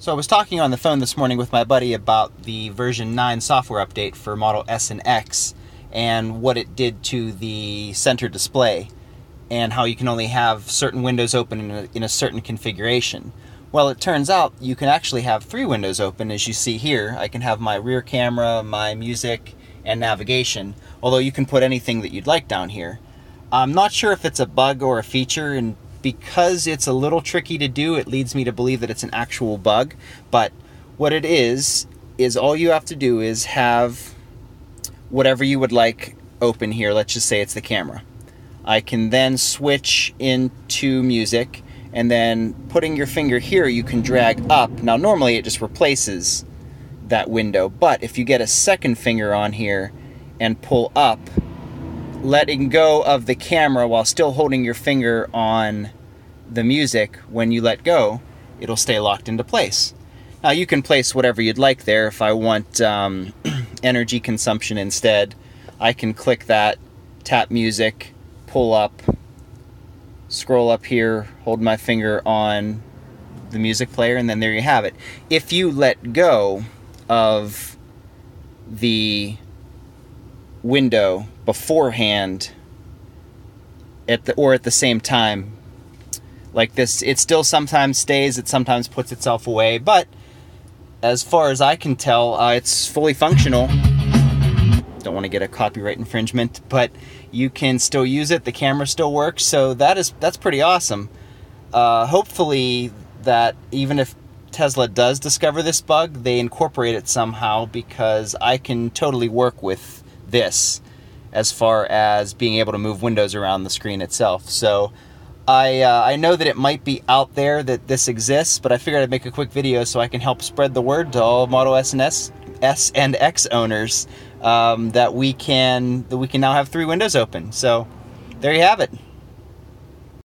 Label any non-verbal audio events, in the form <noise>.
So I was talking on the phone this morning with my buddy about the version 9 software update for Model S and X and what it did to the center display and how you can only have certain windows open in a, in a certain configuration. Well, it turns out you can actually have three windows open as you see here. I can have my rear camera, my music, and navigation, although you can put anything that you'd like down here. I'm not sure if it's a bug or a feature, and because it's a little tricky to do, it leads me to believe that it's an actual bug. But what it is, is all you have to do is have whatever you would like open here. Let's just say it's the camera. I can then switch into music and then putting your finger here you can drag up. Now normally it just replaces that window, but if you get a second finger on here and pull up, letting go of the camera while still holding your finger on the music when you let go, it'll stay locked into place. Now you can place whatever you'd like there. If I want um, <clears throat> energy consumption instead, I can click that, tap music, pull up, scroll up here, hold my finger on the music player, and then there you have it. If you let go of the window beforehand at the or at the same time. Like this it still sometimes stays it sometimes puts itself away but as far as i can tell uh, it's fully functional. Don't want to get a copyright infringement but you can still use it the camera still works so that is that's pretty awesome. Uh, hopefully that even if tesla does discover this bug they incorporate it somehow because i can totally work with this as far as being able to move windows around the screen itself. So I, uh, I know that it might be out there that this exists, but I figured I'd make a quick video so I can help spread the word to all Model S and S, S and X owners um, that we can that we can now have three windows open. So there you have it.